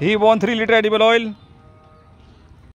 he one three litre edible oil